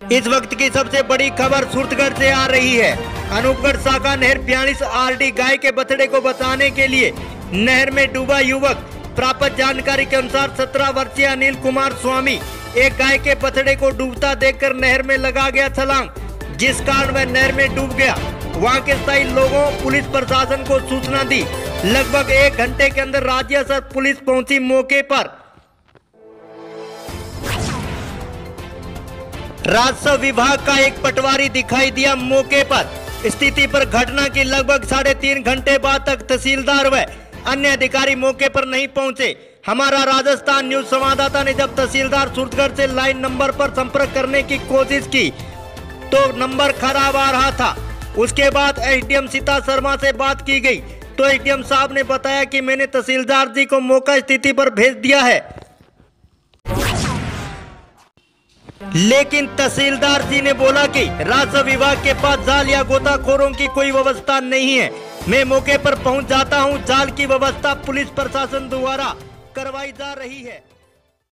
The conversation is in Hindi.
इस वक्त की सबसे बड़ी खबर सूरतगढ़ से आ रही है। अनूपगढ़ शाखा नहर बयालीस आरडी गाय के बछड़े को बचाने के लिए नहर में डूबा युवक। प्राप्त जानकारी के अनुसार 17 वर्षीय अनिल कुमार स्वामी एक गाय के बछड़े को डूबता देखकर नहर में लगा गया छलांग, जिस कारण वह नहर में डूब गया। वहाँ के स्थायी लोगों, पुलिस प्रशासन को सूचना दी। लगभग एक घंटे के अंदर राज्य सर पुलिस पहुँची मौके पर। राजस्व विभाग का एक पटवारी दिखाई दिया मौके पर। स्थिति पर घटना की लगभग साढ़े तीन घंटे बाद तक तहसीलदार व अन्य अधिकारी मौके पर नहीं पहुँचे। हमारा राजस्थान न्यूज़ संवाददाता ने जब तहसीलदार सूरतगढ़ से लाइन नंबर पर संपर्क करने की कोशिश की तो नंबर खराब आ रहा था। उसके बाद एसडीएम सीता शर्मा से बात की गई तो एसडीएम साहब ने बताया कि मैंने तहसीलदार जी को मौका स्थिति पर भेज दिया है। लेकिन तहसीलदार जी ने बोला कि राजस्व विभाग के पास जाल या गोताखोरों की कोई व्यवस्था नहीं है। मैं मौके पर पहुँच जाता हूँ। जाल की व्यवस्था पुलिस प्रशासन द्वारा करवाई जा रही है।